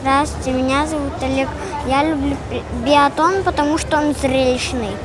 Здравствуйте, меня зовут Олег. Я люблю биатлон, потому что он зрелищный.